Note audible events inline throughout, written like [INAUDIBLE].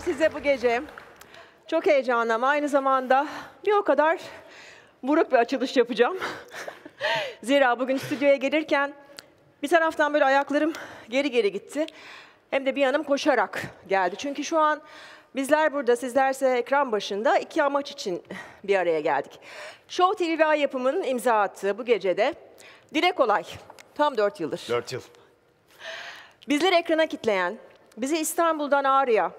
seyirciler size bu gece çok heyecanlı ama aynı zamanda bir o kadar buruk bir açılış yapacağım. [LAUGHS] Zira bugün stüdyoya gelirken bir taraftan böyle ayaklarım geri geri gitti. Hem de bir yanım koşarak geldi. Çünkü şu an bizler burada, sizlerse ekran başında iki amaç için bir araya geldik. Show TV ve Ay Yapımı'nın imza attığı bu gecede Dile Kolay, tam 4 yıldır. 4 yıl. Bizleri ekrana kitleyen, bizi İstanbul'dan Ağrı'ya,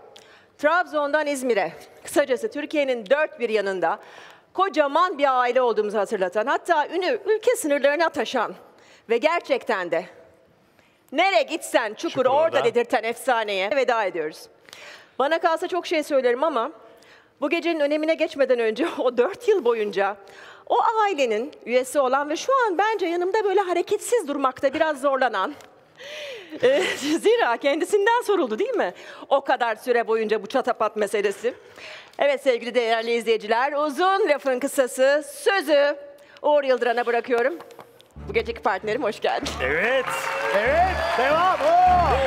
Trabzon'dan İzmir'e, kısacası Türkiye'nin dört bir yanında kocaman bir aile olduğumuzu hatırlatan, hatta ünü ülke sınırlarına taşan ve gerçekten de nereye gitsen çukur, Çukur orada orada. dedirten efsaneye veda ediyoruz. Bana kalsa çok şey söylerim ama bu gecenin önemine geçmeden önce [LAUGHS] o dört yıl boyunca o ailenin üyesi olan ve şu an bence yanımda böyle hareketsiz durmakta biraz zorlanan [LAUGHS] Zira kendisinden soruldu değil mi? O kadar süre boyunca bu çatapat meselesi. Evet sevgili değerli izleyiciler, uzun lafın kısası sözü Uğur Yıldıran'a bırakıyorum. Bu geceki partnerim hoş geldin. Evet. Evet. Devam. Oo.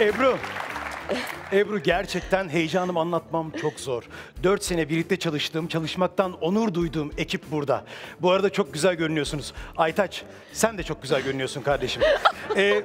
Ebru. Ebru gerçekten heyecanım anlatmam çok zor. Dört sene birlikte çalıştığım, çalışmaktan onur duyduğum ekip burada. Bu arada çok güzel görünüyorsunuz. Aytaç, sen de çok güzel görünüyorsun kardeşim. [LAUGHS] Ee,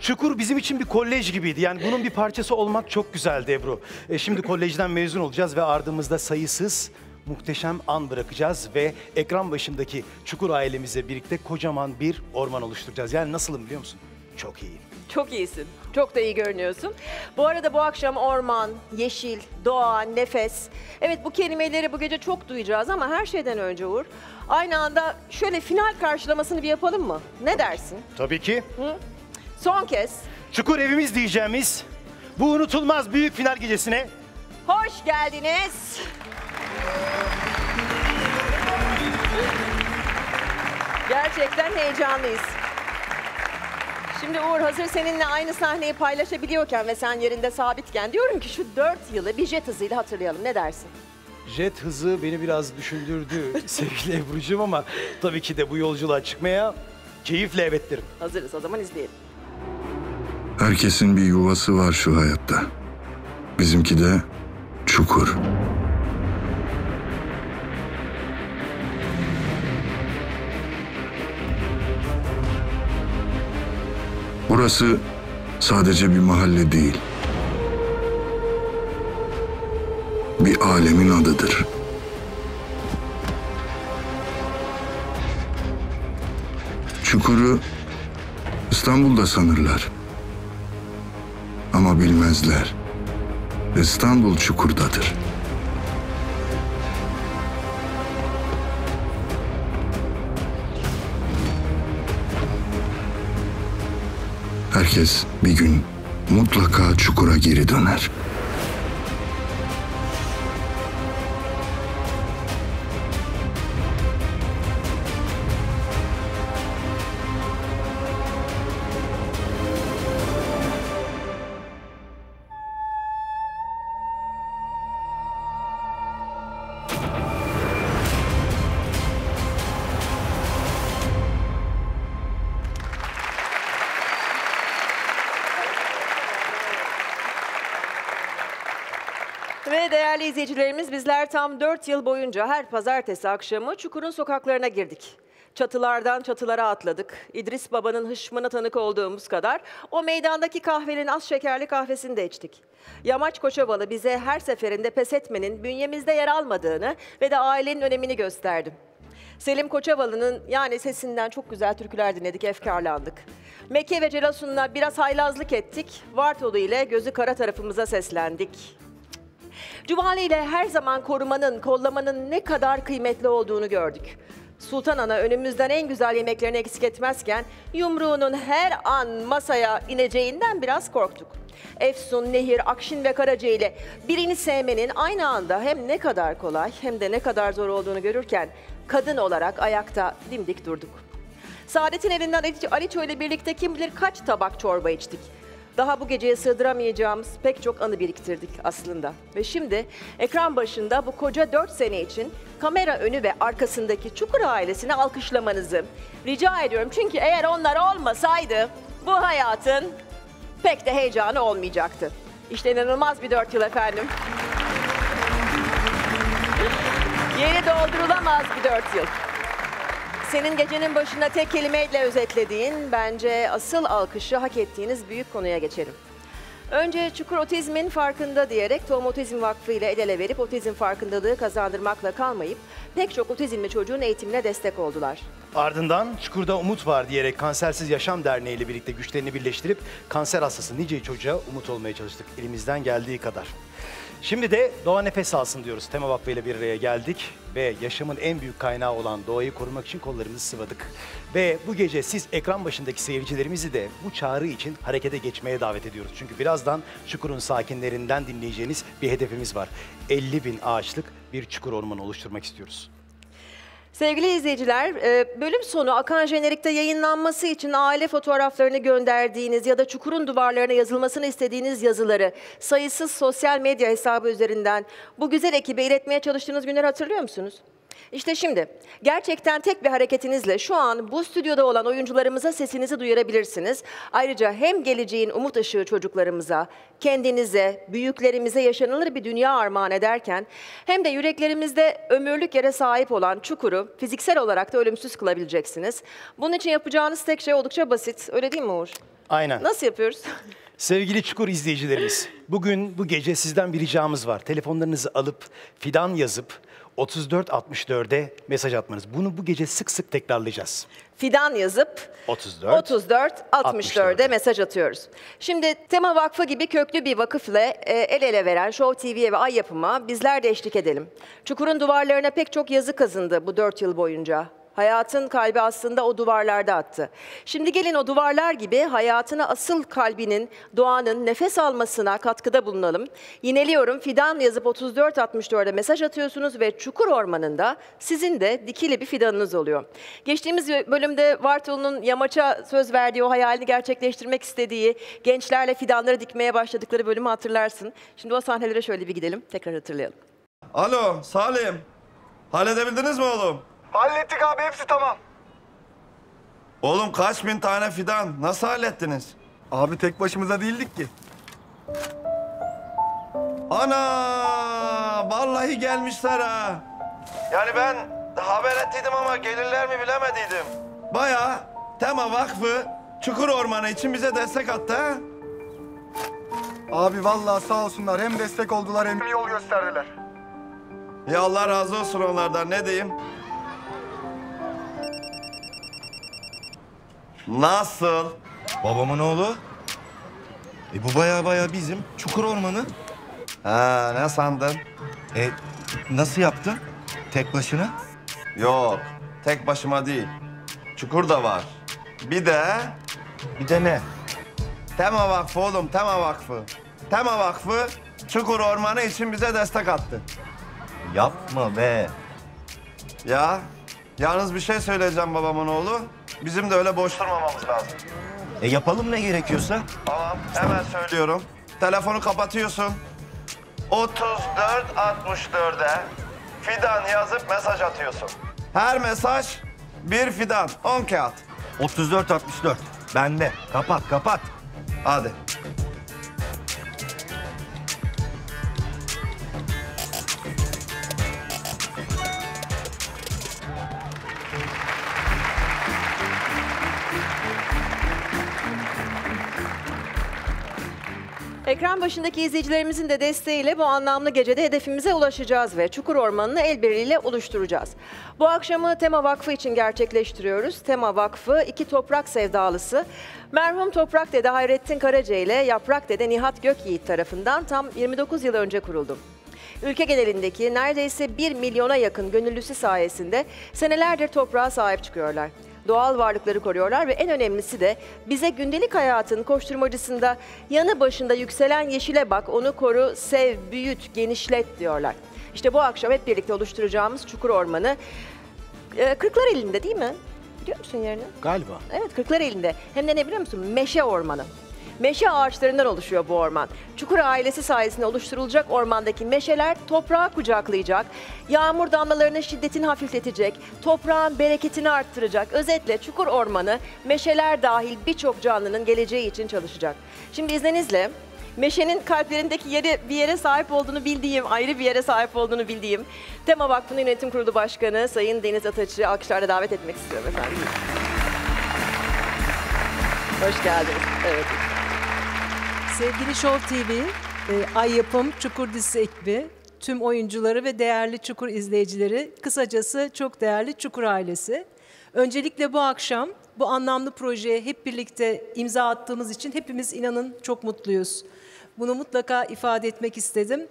Çukur bizim için bir kolej gibiydi. Yani bunun bir parçası olmak çok güzeldi Ebru. Ee, şimdi kolejden mezun olacağız ve ardımızda sayısız muhteşem an bırakacağız ve ekran başındaki Çukur ailemizle birlikte kocaman bir orman oluşturacağız. Yani nasılım biliyor musun? Çok iyi. Çok iyisin. Çok da iyi görünüyorsun. Bu arada bu akşam orman, yeşil, doğa, nefes. Evet bu kelimeleri bu gece çok duyacağız ama her şeyden önce Uğur, aynı anda şöyle final karşılamasını bir yapalım mı? Ne dersin? Tabii ki. Son kez Çukur evimiz diyeceğimiz bu unutulmaz büyük final gecesine hoş geldiniz. Gerçekten heyecanlıyız. Şimdi Uğur hazır seninle aynı sahneyi paylaşabiliyorken ve sen yerinde sabitken diyorum ki şu dört yılı bir jet hızıyla hatırlayalım. Ne dersin? jet hızı beni biraz düşündürdü [LAUGHS] sevgili Ebru'cum ama tabii ki de bu yolculuğa çıkmaya keyifle evet derim. Hazırız o zaman izleyelim. Herkesin bir yuvası var şu hayatta. Bizimki de çukur. Burası sadece bir mahalle değil. Bir alemin adıdır. Çukuru İstanbul'da sanırlar. Ama bilmezler. İstanbul çukurdadır. Herkes bir gün mutlaka çukura geri döner. Bizler tam 4 yıl boyunca her pazartesi akşamı Çukur'un sokaklarına girdik. Çatılardan çatılara atladık. İdris Baba'nın hışmına tanık olduğumuz kadar o meydandaki kahvenin az şekerli kahvesini de içtik. Yamaç Koçovalı bize her seferinde pes etmenin bünyemizde yer almadığını ve de ailenin önemini gösterdi. Selim Koçovalı'nın yani sesinden çok güzel türküler dinledik, efkarlandık. Mekke ve Celasun'la biraz haylazlık ettik. Vartolu ile gözü kara tarafımıza seslendik. Cumali ile her zaman korumanın, kollamanın ne kadar kıymetli olduğunu gördük. Sultan Ana önümüzden en güzel yemeklerini eksik etmezken yumruğunun her an masaya ineceğinden biraz korktuk. Efsun, Nehir, Akşin ve Karaca ile birini sevmenin aynı anda hem ne kadar kolay hem de ne kadar zor olduğunu görürken kadın olarak ayakta dimdik durduk. Saadet'in elinden Ali- Aliço ile birlikte kim bilir kaç tabak çorba içtik. Daha bu geceye sığdıramayacağımız pek çok anı biriktirdik aslında. Ve şimdi ekran başında bu koca 4 sene için kamera önü ve arkasındaki Çukur ailesini alkışlamanızı rica ediyorum. Çünkü eğer onlar olmasaydı bu hayatın pek de heyecanı olmayacaktı. İşte inanılmaz bir 4 yıl efendim. Yeri doldurulamaz bir 4 yıl. Senin gecenin başında tek kelimeyle özetlediğin, bence asıl alkışı hak ettiğiniz büyük konuya geçelim. Önce Çukur Otizmin Farkında diyerek Tohum Otizm Vakfı ile el ele verip otizm farkındalığı kazandırmakla kalmayıp pek çok otizmli çocuğun eğitimine destek oldular. Ardından Çukur'da Umut Var diyerek Kansersiz Yaşam Derneği ile birlikte güçlerini birleştirip kanser hastası nice çocuğa umut olmaya çalıştık elimizden geldiği kadar. Şimdi de doğa nefes alsın diyoruz. Tema Vakfı ile bir araya geldik ve yaşamın en büyük kaynağı olan doğayı korumak için kollarımızı sıvadık. Ve bu gece siz ekran başındaki seyircilerimizi de bu çağrı için harekete geçmeye davet ediyoruz. Çünkü birazdan Çukur'un sakinlerinden dinleyeceğiniz bir hedefimiz var. 50 bin ağaçlık bir çukur ormanı oluşturmak istiyoruz. Sevgili izleyiciler, e, bölüm sonu Akan Jenerik'te yayınlanması için aile fotoğraflarını gönderdiğiniz ya da Çukur'un duvarlarına yazılmasını istediğiniz yazıları sayısız sosyal medya hesabı üzerinden bu güzel ekibe iletmeye çalıştığınız günleri hatırlıyor musunuz? İşte şimdi gerçekten tek bir hareketinizle şu an bu stüdyoda olan oyuncularımıza sesinizi duyurabilirsiniz. Ayrıca hem geleceğin umut ışığı çocuklarımıza, kendinize, büyüklerimize yaşanılır bir dünya armağan ederken hem de yüreklerimizde ömürlük yere sahip olan çukuru fiziksel olarak da ölümsüz kılabileceksiniz. Bunun için yapacağınız tek şey oldukça basit. Öyle değil mi Uğur? Aynen. Nasıl yapıyoruz? [LAUGHS] Sevgili Çukur izleyicilerimiz, bugün bu gece sizden bir ricamız var. Telefonlarınızı alıp fidan yazıp 3464'e mesaj atmanız. Bunu bu gece sık sık tekrarlayacağız. Fidan yazıp 34 34 64'e 64'e mesaj atıyoruz. Şimdi Tema Vakfı gibi köklü bir vakıfla e, el ele veren Show TV'ye ve Ay Yapım'a bizler de eşlik edelim. Çukur'un duvarlarına pek çok yazı kazındı bu 4 yıl boyunca. Hayatın kalbi aslında o duvarlarda attı. Şimdi gelin o duvarlar gibi hayatına asıl kalbinin, doğanın nefes almasına katkıda bulunalım. Yineliyorum fidan yazıp 3464'e mesaj atıyorsunuz ve Çukur Ormanı'nda sizin de dikili bir fidanınız oluyor. Geçtiğimiz bölümde Vartolu'nun yamaça söz verdiği o hayalini gerçekleştirmek istediği gençlerle fidanları dikmeye başladıkları bölümü hatırlarsın. Şimdi o sahnelere şöyle bir gidelim tekrar hatırlayalım. Alo Salim. Halledebildiniz mi oğlum? Hallettik abi hepsi tamam. Oğlum kaç bin tane fidan nasıl hallettiniz? Abi tek başımıza değildik ki. Ana vallahi gelmişler ha. Yani ben haber ettiydim ama gelirler mi bilemediydim. Bayağı Tema Vakfı Çukur Ormanı için bize destek attı ha. Abi vallahi sağ olsunlar hem destek oldular hem yol gösterdiler. Ya Allah razı olsun onlardan ne diyeyim? Nasıl? Babamın oğlu. E bu baya baya bizim Çukur Ormanı. Ha ne sandın? E nasıl yaptın? Tek başına? Yok tek başıma değil. Çukur da var. Bir de Bir de ne? Tema Vakfı oğlum, Tema Vakfı. Tema Vakfı Çukur Ormanı için bize destek attı. Yapma be. Ya, yalnız bir şey söyleyeceğim babamın oğlu. Bizim de öyle boş durmamamız lazım. E yapalım ne gerekiyorsa. Tamam, hemen söylüyorum. Telefonu kapatıyorsun. 3464'e fidan yazıp mesaj atıyorsun. Her mesaj bir fidan, 10 kağıt. 34 64. Bende. Kapat kapat. Hadi. Ekran başındaki izleyicilerimizin de desteğiyle bu anlamlı gecede hedefimize ulaşacağız ve Çukur Ormanı'nı el birliğiyle oluşturacağız. Bu akşamı Tema Vakfı için gerçekleştiriyoruz. Tema Vakfı iki toprak sevdalısı merhum Toprak Dede Hayrettin Karaca ile Yaprak Dede Nihat Gökyiğit tarafından tam 29 yıl önce kuruldu. Ülke genelindeki neredeyse 1 milyona yakın gönüllüsü sayesinde senelerdir toprağa sahip çıkıyorlar. Doğal varlıkları koruyorlar ve en önemlisi de bize gündelik hayatın koşturmacısında yanı başında yükselen yeşile bak, onu koru, sev, büyüt, genişlet diyorlar. İşte bu akşam hep birlikte oluşturacağımız Çukur Ormanı e, Kırklar elinde değil mi? Biliyor musun yerini? Galiba. Evet Kırklar elinde. Hem de ne biliyor musun? Meşe ormanı. Meşe ağaçlarından oluşuyor bu orman. Çukur ailesi sayesinde oluşturulacak ormandaki meşeler toprağı kucaklayacak, yağmur damlalarının şiddetini hafifletecek, toprağın bereketini arttıracak. Özetle Çukur Ormanı meşeler dahil birçok canlının geleceği için çalışacak. Şimdi izninizle Meşe'nin kalplerindeki yeri bir yere sahip olduğunu bildiğim, ayrı bir yere sahip olduğunu bildiğim Tema Vakfı'nın yönetim kurulu başkanı Sayın Deniz Ataç'ı alkışlarla davet etmek istiyorum efendim. Hoş geldiniz. Evet. Sevgili Show TV, e, Ay Yapım, Çukur dizisi ekibi, tüm oyuncuları ve değerli Çukur izleyicileri, kısacası çok değerli Çukur ailesi. Öncelikle bu akşam bu anlamlı projeye hep birlikte imza attığımız için hepimiz inanın çok mutluyuz. Bunu mutlaka ifade etmek istedim.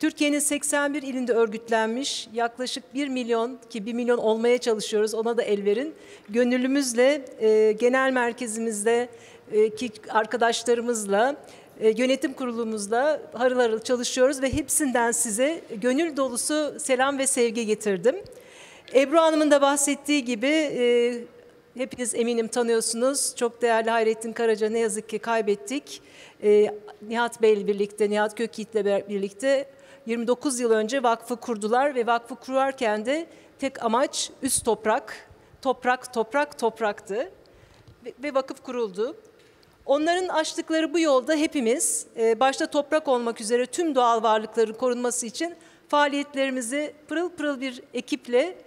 Türkiye'nin 81 ilinde örgütlenmiş yaklaşık 1 milyon ki 1 milyon olmaya çalışıyoruz ona da el verin. Gönüllümüzle e, genel merkezimizde e, ki arkadaşlarımızla e, yönetim kurulumuzla harıl harıl çalışıyoruz ve hepsinden size gönül dolusu selam ve sevgi getirdim. Ebru Hanım'ın da bahsettiği gibi e, hepiniz eminim tanıyorsunuz. Çok değerli Hayrettin Karaca ne yazık ki kaybettik. E, Nihat Bey ile birlikte, Nihat Gökyiğit'le birlikte 29 yıl önce vakfı kurdular ve vakfı kurarken de tek amaç üst toprak, toprak, toprak, topraktı ve, vakıf kuruldu. Onların açtıkları bu yolda hepimiz, e, başta toprak olmak üzere tüm doğal varlıkların korunması için faaliyetlerimizi pırıl pırıl bir ekiple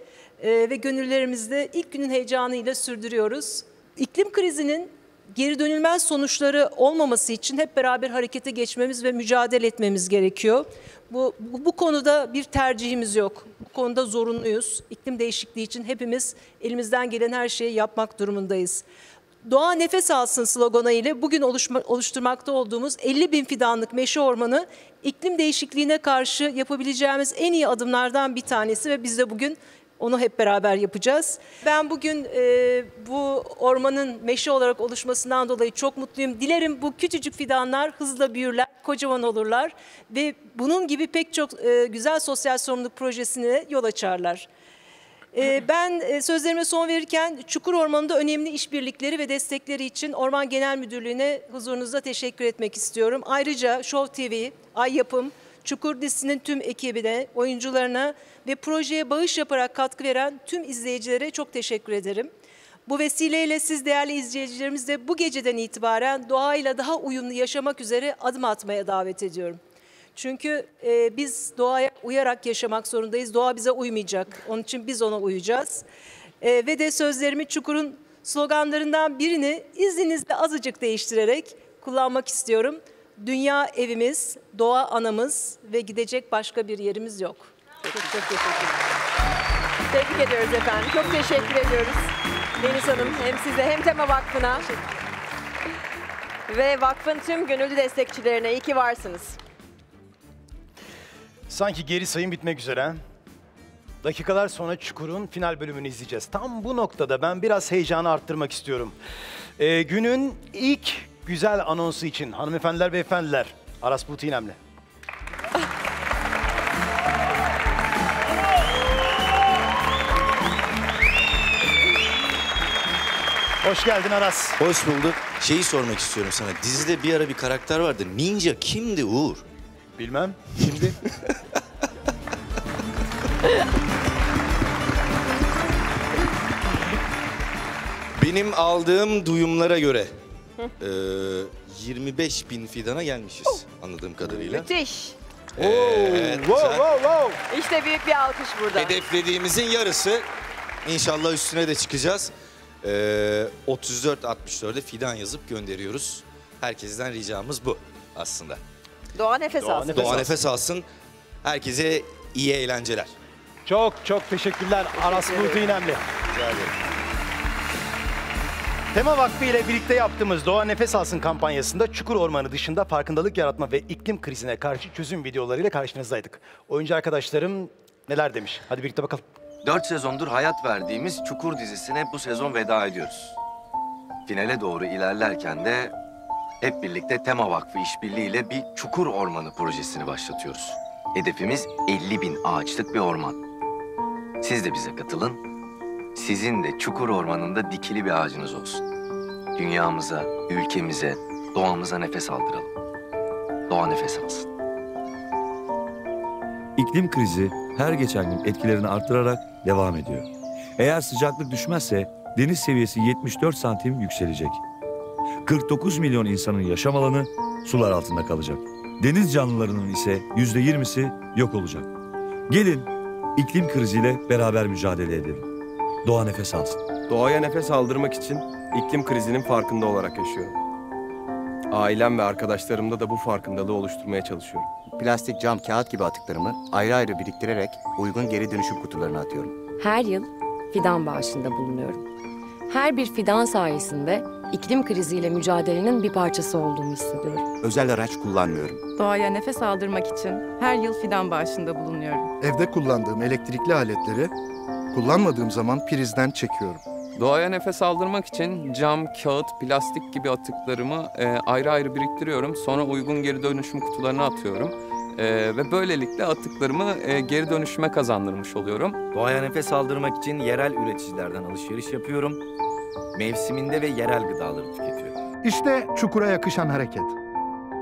e, ve gönüllerimizde ilk günün heyecanıyla sürdürüyoruz. İklim krizinin geri dönülmez sonuçları olmaması için hep beraber harekete geçmemiz ve mücadele etmemiz gerekiyor. Bu, bu, bu konuda bir tercihimiz yok. Bu konuda zorunluyuz. İklim değişikliği için hepimiz elimizden gelen her şeyi yapmak durumundayız. Doğa nefes alsın sloganı ile bugün oluşma, oluşturmakta olduğumuz 50 bin fidanlık meşe ormanı iklim değişikliğine karşı yapabileceğimiz en iyi adımlardan bir tanesi ve biz de bugün onu hep beraber yapacağız. Ben bugün e, bu ormanın meşe olarak oluşmasından dolayı çok mutluyum. Dilerim bu küçücük fidanlar hızla büyürler, kocaman olurlar ve bunun gibi pek çok e, güzel sosyal sorumluluk projesine yol açarlar. Ee, Ben e, sözlerime son verirken Çukur Ormanı'nda önemli işbirlikleri ve destekleri için Orman Genel Müdürlüğü'ne huzurunuzda teşekkür etmek istiyorum. Ayrıca Show TV, Ay Yapım, Çukur dizisinin tüm ekibine, oyuncularına ve projeye bağış yaparak katkı veren tüm izleyicilere çok teşekkür ederim. Bu vesileyle siz değerli izleyicilerimiz de bu geceden itibaren doğayla daha uyumlu yaşamak üzere adım atmaya davet ediyorum. Çünkü e, biz doğaya uyarak yaşamak zorundayız. Doğa bize uymayacak. Onun için biz ona uyacağız. E, ve de sözlerimi Çukur'un sloganlarından birini izninizle azıcık değiştirerek kullanmak istiyorum. Dünya evimiz, doğa anamız ve gidecek başka bir yerimiz yok. Çok çok teşekkür ederim. Tebrik ediyoruz efendim. Çok teşekkür ediyoruz. Deniz Hanım hem size hem Tema Vakfı'na ve vakfın tüm gönüllü destekçilerine iyi ki varsınız. Sanki geri sayım bitmek üzere. Dakikalar sonra Çukur'un final bölümünü izleyeceğiz. Tam bu noktada ben biraz heyecanı arttırmak istiyorum. Ee, günün ilk güzel anonsu için hanımefendiler ve efendiler Aras Bulut İynemli. Hoş geldin Aras. Hoş bulduk. Şeyi sormak istiyorum sana. Dizide bir ara bir karakter vardı. Ninja kimdi Uğur? Bilmem. Şimdi [LAUGHS] Benim aldığım duyumlara göre eee 25 bin fidana gelmişiz anladığım kadarıyla. Müthiş. Evet, wow, güzel. wow, wow. İşte büyük bir alkış burada. Hedeflediğimizin yarısı. İnşallah üstüne de çıkacağız. Ee, 34-64'e fidan yazıp gönderiyoruz. Herkesten ricamız bu aslında. Doğa nefes Doğa alsın. nefes Doğa alsın. nefes alsın. Herkese iyi eğlenceler. Çok çok teşekkürler Aras Bulut İynemli. Tema Vakfı ile birlikte yaptığımız Doğa Nefes Alsın kampanyasında Çukur Ormanı dışında farkındalık yaratma ve iklim krizine karşı çözüm videolarıyla karşınızdaydık. Oyuncu arkadaşlarım neler demiş? Hadi birlikte bakalım. 4 sezondur hayat verdiğimiz Çukur dizisine bu sezon veda ediyoruz. Finale doğru ilerlerken de hep birlikte Tema Vakfı işbirliğiyle bir Çukur Ormanı projesini başlatıyoruz. Hedefimiz 50 bin ağaçlık bir orman. Siz de bize katılın. Sizin de Çukur Ormanı'nda dikili bir ağacınız olsun. Dünyamıza, ülkemize, doğamıza nefes aldıralım. Doğa nefes alsın. İklim krizi her geçen gün etkilerini artırarak devam ediyor. Eğer sıcaklık düşmezse deniz seviyesi 74 santim yükselecek. 49 milyon insanın yaşam alanı sular altında kalacak. Deniz canlılarının ise yüzde yirmisi yok olacak. Gelin iklim kriziyle beraber mücadele edelim. Doğa nefes alsın. Doğaya nefes aldırmak için iklim krizinin farkında olarak yaşıyorum. Ailem ve arkadaşlarımda da bu farkındalığı oluşturmaya çalışıyorum. Plastik, cam, kağıt gibi atıklarımı ayrı ayrı biriktirerek uygun geri dönüşüm kutularına atıyorum. Her yıl fidan bağışında bulunuyorum. Her bir fidan sayesinde iklim kriziyle mücadelenin bir parçası olduğumu hissediyorum. Özel araç kullanmıyorum. Doğaya nefes aldırmak için her yıl fidan bağışında bulunuyorum. Evde kullandığım elektrikli aletleri kullanmadığım zaman prizden çekiyorum. Doğaya nefes aldırmak için cam, kağıt, plastik gibi atıklarımı e, ayrı ayrı biriktiriyorum. Sonra uygun geri dönüşüm kutularına atıyorum. E, ve böylelikle atıklarımı e, geri dönüşüme kazandırmış oluyorum. Doğaya nefes aldırmak için yerel üreticilerden alışveriş yapıyorum. Mevsiminde ve yerel gıdaları tüketiyorum. İşte çukura yakışan hareket.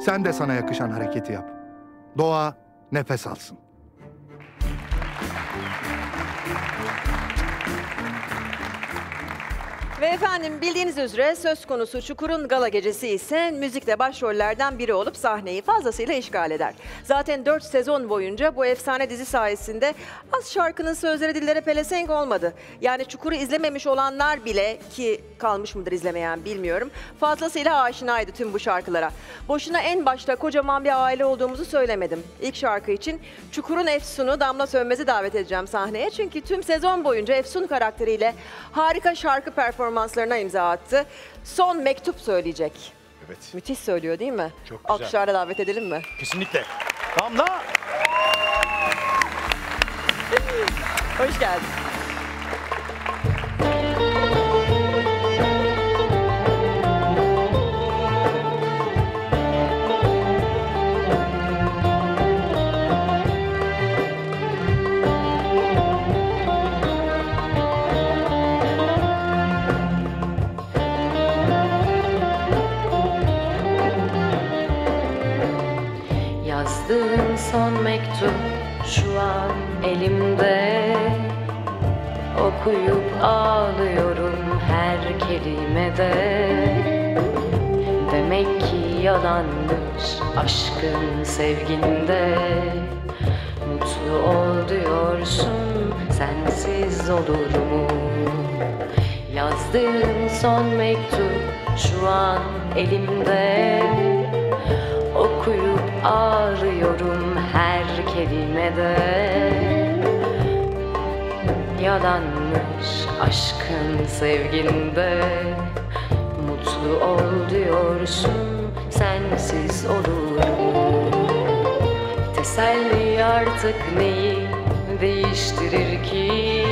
Sen de sana yakışan hareketi yap. Doğa nefes alsın. Ve efendim bildiğiniz üzere söz konusu Çukur'un gala gecesi ise müzikle başrollerden biri olup sahneyi fazlasıyla işgal eder. Zaten 4 sezon boyunca bu efsane dizi sayesinde az şarkının sözleri dillere pelesenk olmadı. Yani Çukur'u izlememiş olanlar bile ki kalmış mıdır izlemeyen bilmiyorum. Fazlasıyla aşinaydı tüm bu şarkılara. Boşuna en başta kocaman bir aile olduğumuzu söylemedim. İlk şarkı için Çukur'un Efsun'u Damla Sönmez'i davet edeceğim sahneye. Çünkü tüm sezon boyunca Efsun karakteriyle harika şarkı performanslarına imza attı. Son mektup söyleyecek. Evet. Müthiş söylüyor değil mi? Çok güzel. Alkışlarla davet edelim mi? Kesinlikle. Damla! Hoş geldin. Mektup şu an elimde. Okuyup ağlıyorum her kelimede. Demek ki yalanmış aşkın sevginde. Mutlu ol diyorsun sensiz olur mu? Yazdığım son mektup şu an elimde ağrıyorum her kelimede. Yalanmış aşkın sevginde. Mutlu ol diyorsun sensiz olur? Teselli artık neyi değiştirir ki?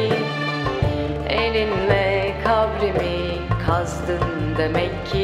Elinle kabrimi kazdın demek ki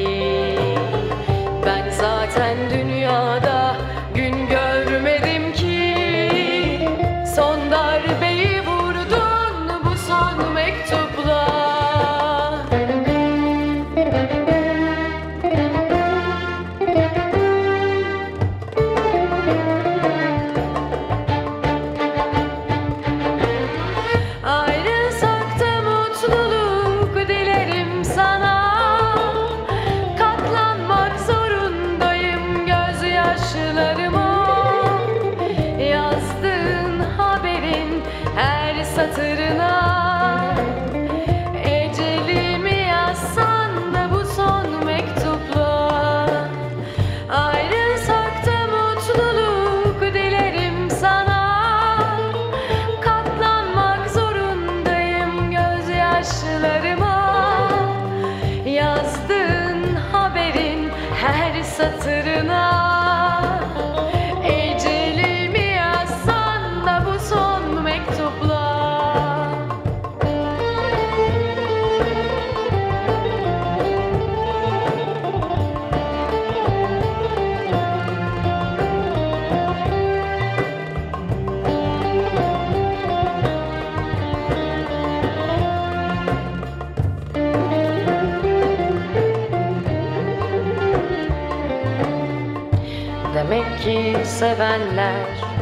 sevenler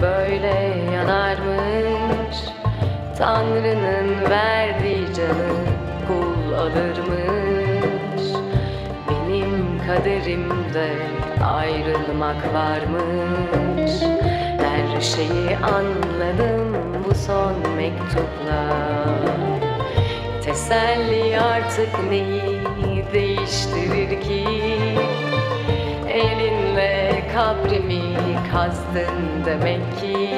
böyle yanarmış. Tanrı'nın verdiği canı kul alırmış. Benim kaderimde ayrılmak varmış. Her şeyi anladım bu son mektupla. Teselli artık neyi değiştirir ki? Elinle kabrimi kazdın demek ki.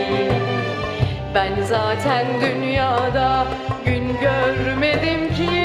Ben zaten dünyada gün görmedim ki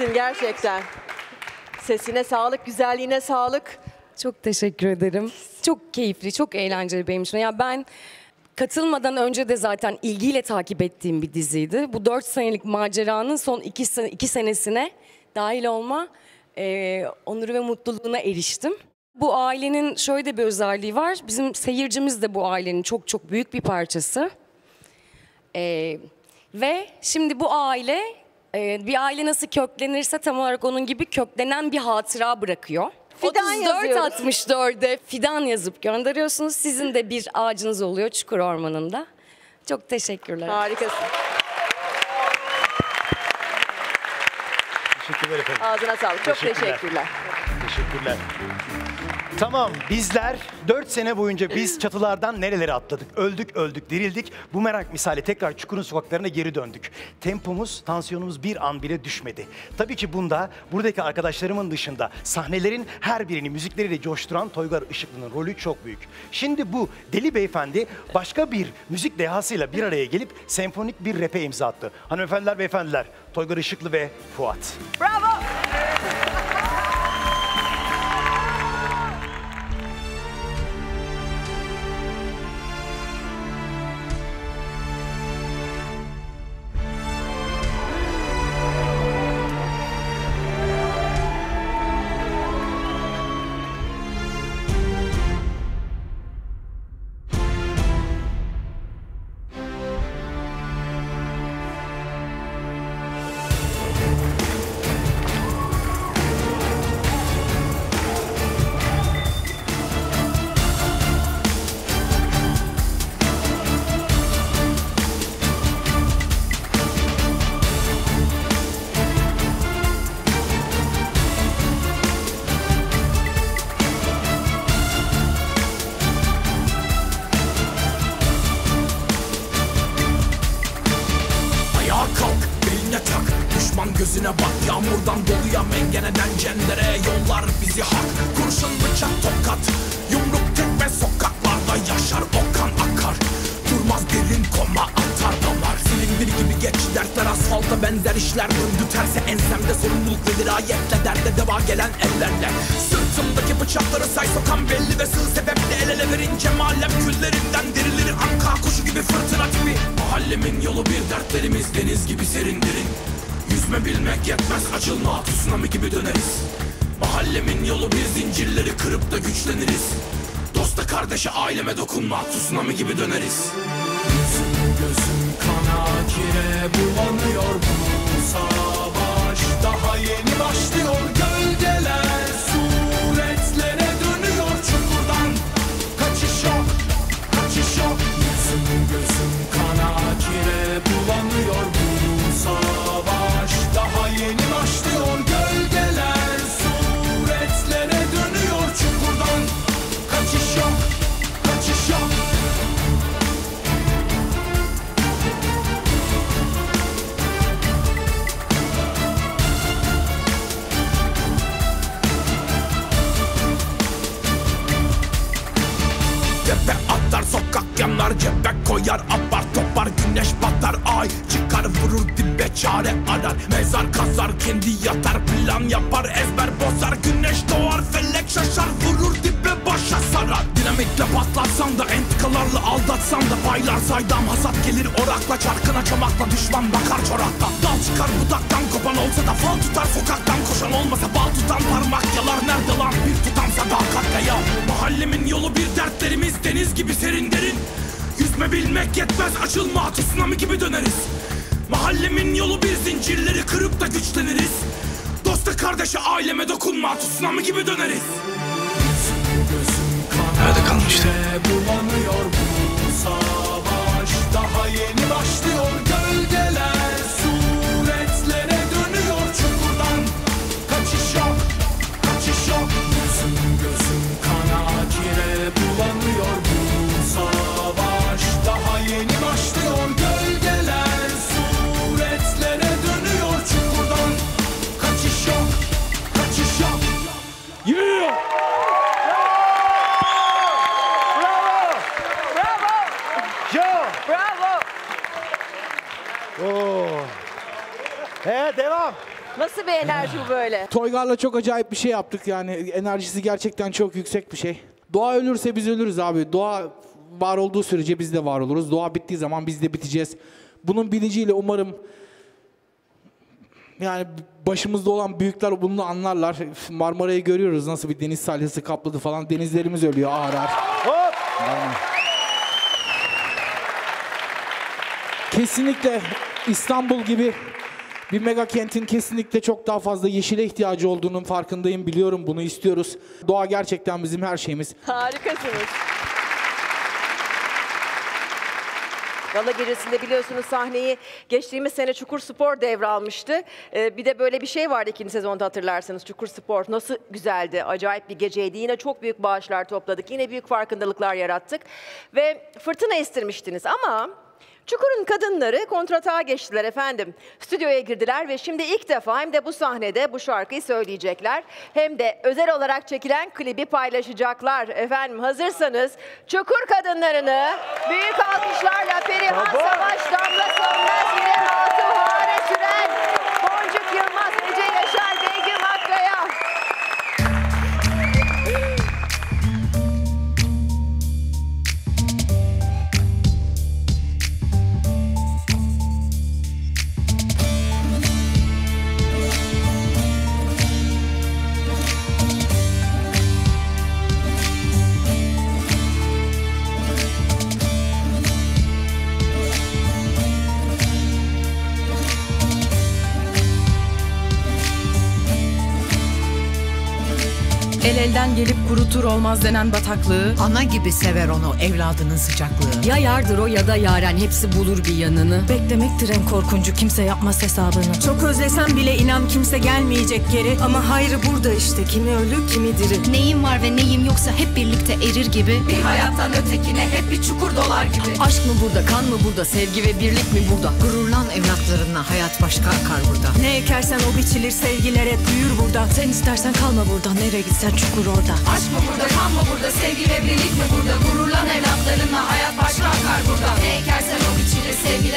müthişsin gerçekten. Sesine sağlık, güzelliğine sağlık. Çok teşekkür ederim. Çok keyifli, çok eğlenceli benim için. Ya ben katılmadan önce de zaten ilgiyle takip ettiğim bir diziydi. Bu dört senelik maceranın son iki, sene, iki senesine dahil olma e, onuru ve mutluluğuna eriştim. Bu ailenin şöyle de bir özelliği var. Bizim seyircimiz de bu ailenin çok çok büyük bir parçası. E, ve şimdi bu aile, e, bir aile nasıl köklenirse tam olarak onun gibi köklenen bir hatıra bırakıyor. Fidan yazıyoruz. 34-64'e fidan yazıp gönderiyorsunuz. Sizin de bir ağacınız oluyor Çukur Ormanı'nda. Çok teşekkürler. Harikasın. Teşekkürler efendim. Ağzına sağlık. Çok Teşekkürler. teşekkürler. Teşekkürler. Tamam bizler 4 sene boyunca biz çatılardan nerelere atladık? Öldük öldük dirildik. Bu merak misali tekrar Çukur'un sokaklarına geri döndük. Tempomuz, tansiyonumuz bir an bile düşmedi. Tabii ki bunda buradaki arkadaşlarımın dışında sahnelerin her birini müzikleriyle coşturan Toygar Işıklı'nın rolü çok büyük. Şimdi bu deli beyefendi başka bir müzik dehasıyla bir araya gelip senfonik bir rap'e imza attı. Hanımefendiler beyefendiler Toygar Işıklı ve Fuat. Bravo. Yanar cebe koyar apar topar güneş batar ay çıkar vurur dibe çare arar. Mezar kazar kendi yatar plan yapar ezber bozar güneş doğar felek şaşar vurur dibe başa sarar dinamitle patlatsan da entikalarla aldatsan da paylar saydam hasat gelir orakla çarkına çomakla düşman bakar çorakta dal çıkar budaktan kopan olsa da fal tutar sokaktan koşan olmasa bal tutan parmak yalar. Nerede lan? Bir tutam sadakatle ya. Mahallemin yolu bir dertlerimiz deniz gibi serin derin. Yüzme bilmek yetmez açılma tsunami gibi döneriz. Mahallemin yolu bir zincirleri kırıp da güçleniriz. Dosta kardeşe aileme dokunma tsunami gibi döneriz? Bulanıyor bu savaş. Daha yeni başlıyor He devam. Nasıl bir enerji bu böyle? Toygar'la çok acayip bir şey yaptık yani. Enerjisi gerçekten çok yüksek bir şey. Doğa ölürse biz ölürüz abi. Doğa var olduğu sürece biz de var oluruz. Doğa bittiği zaman biz de biteceğiz. Bunun bilinciyle umarım yani başımızda olan büyükler bunu anlarlar. Marmara'yı görüyoruz nasıl bir deniz salyası kapladı falan. Denizlerimiz ölüyor ağır ağır. Hop! Aynen. Kesinlikle İstanbul gibi bir mega kentin kesinlikle çok daha fazla yeşile ihtiyacı olduğunun farkındayım. Biliyorum bunu istiyoruz. Doğa gerçekten bizim her şeyimiz. Harikasınız. Gala gecesinde biliyorsunuz sahneyi geçtiğimiz sene Çukur Spor devralmıştı. Ee, bir de böyle bir şey vardı ikinci sezonda hatırlarsanız Çukur Spor. Nasıl güzeldi, acayip bir geceydi. Yine çok büyük bağışlar topladık, yine büyük farkındalıklar yarattık. Ve fırtına estirmiştiniz ama Çukur'un kadınları kontratağa geçtiler efendim. Stüdyoya girdiler ve şimdi ilk defa hem de bu sahnede bu şarkıyı söyleyecekler. Hem de özel olarak çekilen klibi paylaşacaklar. Efendim hazırsanız Çukur kadınlarını büyük alkışlarla Perihan Savaş, Damla Sönmez, İrem Hatun, Hare Süren, El elden gelip kurutur olmaz denen bataklığı. Ana gibi sever onu evladının sıcaklığı. Ya yardır o ya da yaren hepsi bulur bir yanını. Beklemektir en korkuncu kimse yapmaz hesabını. Çok özlesem bile inan kimse gelmeyecek geri. Ama hayrı burada işte kimi ölü kimi diri. Neyim var ve neyim yoksa hep birlikte erir gibi. Bir hayattan ötekine hep bir çukur dolar gibi. Aşk mı burada, kan mı burada, sevgi ve birlik mi burada? Gururlan evlatlarınla hayat başka akar burada. Ne ekersen o biçilir sevgiler hep büyür burada. Sen istersen kalma burada, nereye gitsen çukur orada. Aşk mı burada, kan mı burada, sevgi ve birlik mi burada? Gururlan evlatlarınla hayat başka akar burada. Ne ekersen o biçilir sevgiler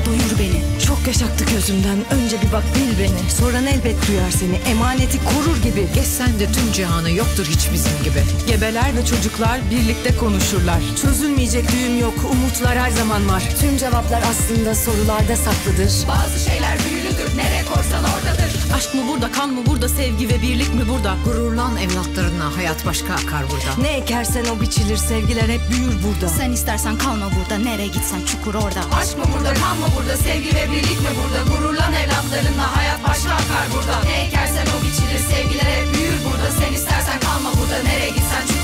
da doyur beni. Çok yaşaktı gözümden. Önce bir bak bil beni. Soran elbet duyar seni. Emaneti korur gibi. Geçsen de tüm cihanı yoktur hiç bizim gibi. Gebeler ve çocuklar birlikte konuşurlar. Çözülmeyecek düğüm yok. Umutlar her zaman var. Tüm cevaplar aslında sorularda saklıdır. Bazı şeyler Aşk mı burada, kan mı burada, sevgi ve birlik mi burada? Gururlan evlatlarına hayat başka akar burada. Ne ekersen o biçilir sevgiler hep büyür burada. Sen istersen kalma burada Nereye gitsen çukur orada. Aşk mı burada kan mı burada Sevgi ve birlik mi burada? Gururlan evlatlarınla Hayat başka akar burada. Ne ekersen o biçilir Sevgiler hep büyür burada. Sen istersen kalma burada Nereye gitsen çukur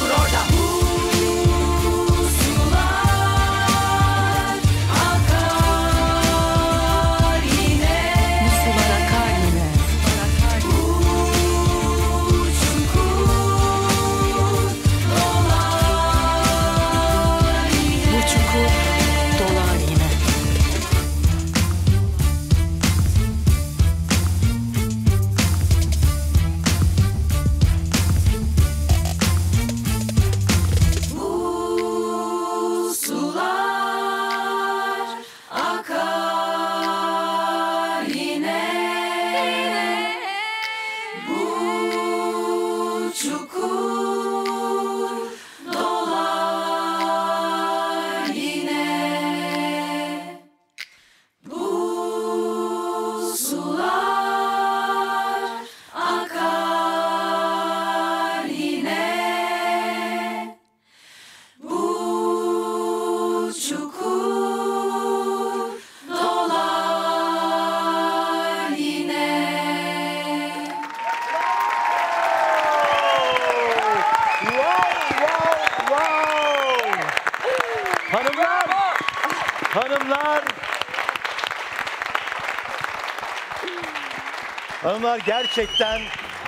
Hanımlar gerçekten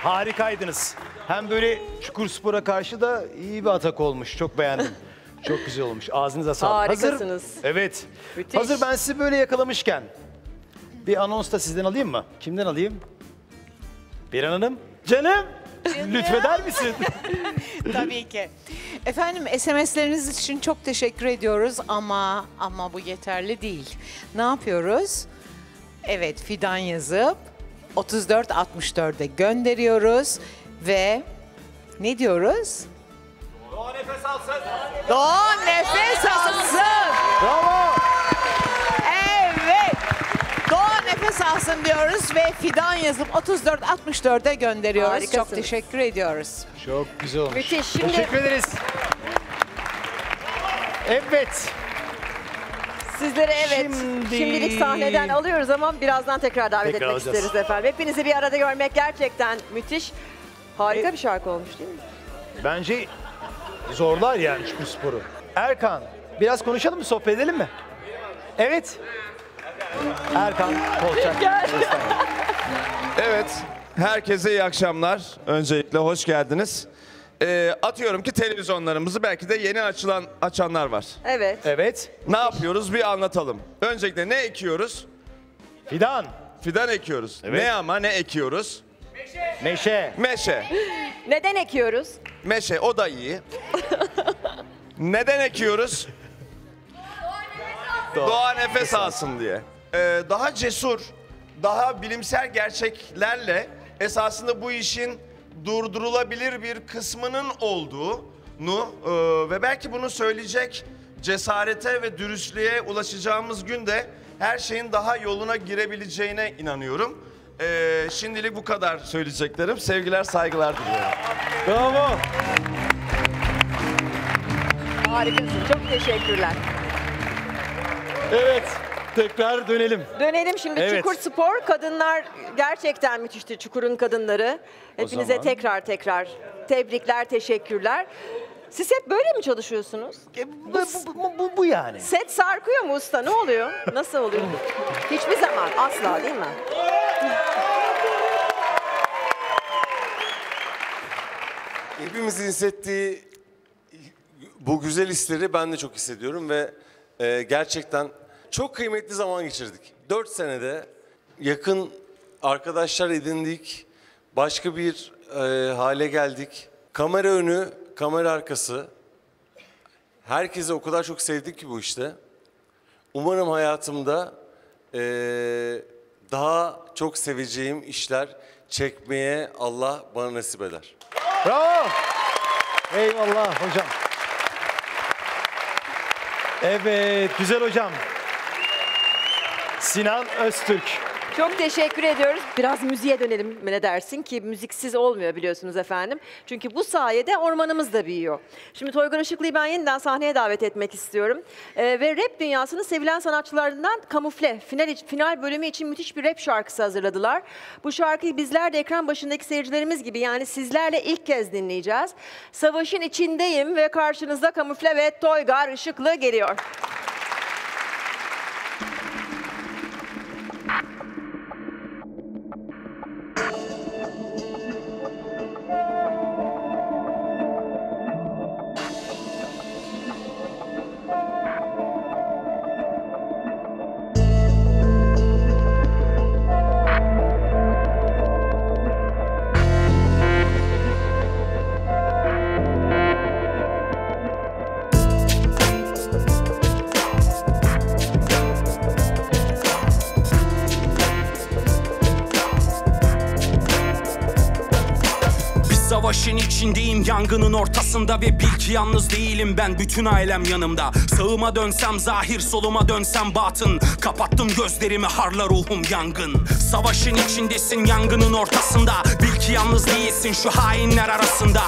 harikaydınız. Hem böyle Çukur Spor'a karşı da iyi bir atak olmuş. Çok beğendim. [LAUGHS] Çok güzel olmuş. Ağzınıza sağlık. Harikasınız. Hazır, evet. Müthiş. Hazır ben sizi böyle yakalamışken bir anons da sizden alayım mı? Kimden alayım? Beren Hanım. Canım. [LAUGHS] Lütfeder misin? [LAUGHS] Tabii ki. Efendim SMS'leriniz için çok teşekkür ediyoruz ama ama bu yeterli değil. Ne yapıyoruz? Evet fidan yazıp 3464'e gönderiyoruz ve ne diyoruz? Doğa nefes alsın. Doğa nefes alsın. Bravo. Evet. Doğa nefes alsın diyoruz ve fidan yazıp 3464'e gönderiyoruz. Çok teşekkür ediyoruz. Çok güzel olmuş. Müthiş. Şimdi- Teşekkür ederiz. Evet. Sizleri evet Şimdi- şimdilik sahneden alıyoruz ama birazdan tekrar davet Tekrar etmek alacağız. isteriz efendim. Hepinizi bir arada görmek gerçekten müthiş. Harika bir şarkı olmuş değil mi? Bence zorlar yani Çukur Spor'u. Erkan, biraz konuşalım mı, sohbet edelim mi? Evet. Erkan Kolçak. [LAUGHS] Evet, herkese iyi akşamlar. Öncelikle hoş geldiniz. Ee, atıyorum ki televizyonlarımızı belki de yeni açılan açanlar var. Evet. Evet. Ne yapıyoruz bir anlatalım. Öncelikle ne ekiyoruz? Fidan. Fidan ekiyoruz. Evet. Ne ama ne ekiyoruz? Meşe. Meşe. [GASPS] Neden ekiyoruz? Meşe o da iyi. [LAUGHS] Neden ekiyoruz? Doğa nefes alsın diye. Ee, daha cesur, daha bilimsel gerçeklerle esasında bu işin durdurulabilir bir kısmının olduğunu e, ve belki bunu söyleyecek cesarete ve dürüstlüğe ulaşacağımız günde her şeyin daha yoluna girebileceğine inanıyorum. Ee, şimdilik bu kadar söyleyeceklerim. Sevgiler, saygılar diliyorum. Bravo. Harikasın. Çok teşekkürler. Evet. Tekrar dönelim. Dönelim şimdi Evet. Çukur Spor. Kadınlar gerçekten müthişti. Çukur'un kadınları. Hepinize zaman- tekrar tekrar tebrikler, teşekkürler. Siz hep böyle mi çalışıyorsunuz? Bu, bu, bu, bu, bu yani. Set sarkıyor mu usta? Ne oluyor? Nasıl oluyor? Hiçbir zaman. Asla değil mi? Hepimizin hissettiği bu güzel hisleri ben de çok hissediyorum ve e, gerçekten çok kıymetli zaman geçirdik. Dört senede yakın arkadaşlar edindik, başka bir e, hale geldik. Kamera önü, kamera arkası. Herkese o kadar çok sevdik ki bu işte. Umarım hayatımda e, daha çok seveceğim işler çekmeye Allah bana nasip eder. Bravo. Eyvallah hocam. Evet, güzel hocam. Sinan Öztürk. Çok teşekkür ediyoruz. Biraz müziğe dönelim ne dersin ki müziksiz olmuyor biliyorsunuz efendim. Çünkü bu sayede ormanımız da büyüyor. Şimdi Toygar Işıklı'yı ben yeniden sahneye davet etmek istiyorum. Ee, ve rap dünyasının sevilen sanatçılarından Kamufle final, final bölümü için müthiş bir rap şarkısı hazırladılar. Bu şarkıyı bizler de ekran başındaki seyircilerimiz gibi yani sizlerle ilk kez dinleyeceğiz. Savaşın içindeyim ve karşınızda Kamufle ve Toygar Işıklı geliyor. Yangının ortasında ve bil ki yalnız değilim ben bütün ailem yanımda. Sağıma dönsem zahir soluma dönsem batın. Kapattım gözlerimi harla ruhum yangın. Savaşın içindesin yangının ortasında. Bil ki yalnız değilsin şu hainler arasında.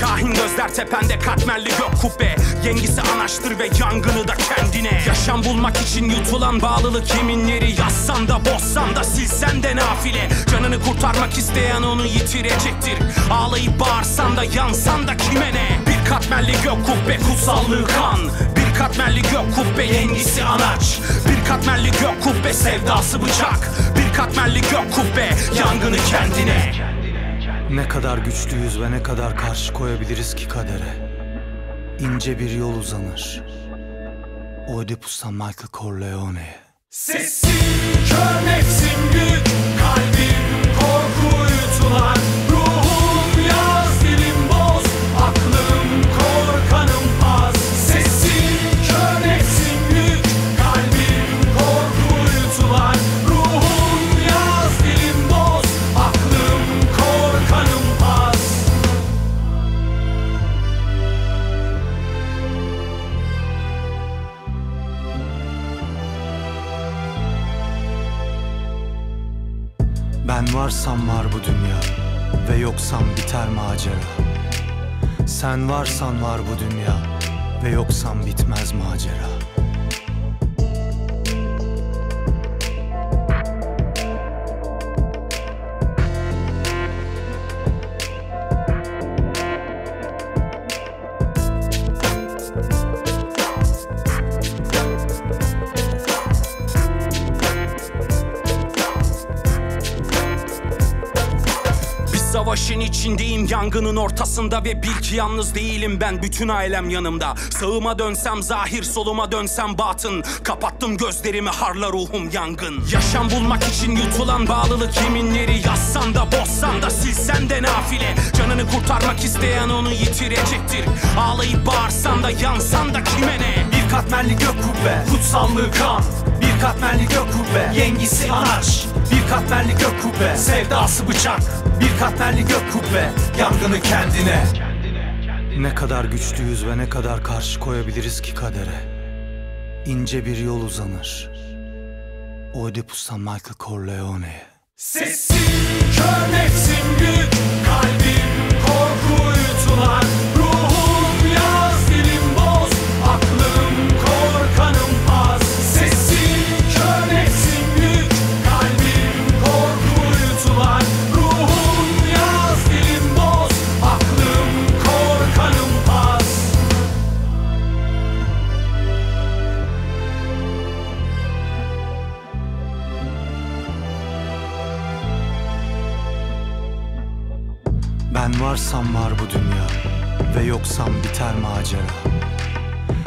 Şahin gözler tepende katmerli gök kubbe. Yengisi anaçtır ve yangını da kendine. Yaşam bulmak için yutulan bağlılık yeminleri. Yazsan da bozsan da silsen de nafile. Canını kurtarmak isteyen onu yitirecektir. Ağlayıp bağırsan da yansan da kime ne katmerli gök kubbe kutsallığı kan Bir katmerli gök kubbe yengisi anaç Bir katmerli gök kubbe sevdası bıçak Bir katmerli gök kubbe yangını kendine Ne kadar güçlüyüz ve ne kadar karşı koyabiliriz ki kadere? İnce bir yol uzanır. Oedipus'tan Michael Corleone'ye. Sesin kör nefsim güç Kalbim korku yutulan varsam var bu dünya ve yoksam biter macera. Sen varsan var bu dünya ve yoksam bitmez macera. Yangının ortasında ve bil ki yalnız değilim ben. Bütün ailem yanımda. Sağıma dönsem zahir soluma dönsem batın. Kapattım gözlerimi harla ruhum yangın. Yaşam bulmak için yutulan bağlılık yeminleri. Yazsan da bozsan da silsen de nafile. Canını kurtarmak isteyen onu yitirecektir. Ağlayıp bağırsan da yansan da kime ne? Bir katmerli gök kubbe, kutsallığı kan. Bir katmerli gök kubbe, yengisi anaç. Bir katmerli gök kubbe, sevdası bıçak. Bir katmerli gök kubbe, yangını kendine. Ne kadar güçlüyüz ve ne kadar karşı koyabiliriz ki kadere? İnce bir yol uzanır. Oedipus'tan Michael Corleone'ye. Sesin kör nefsim güç Bulursam biter macera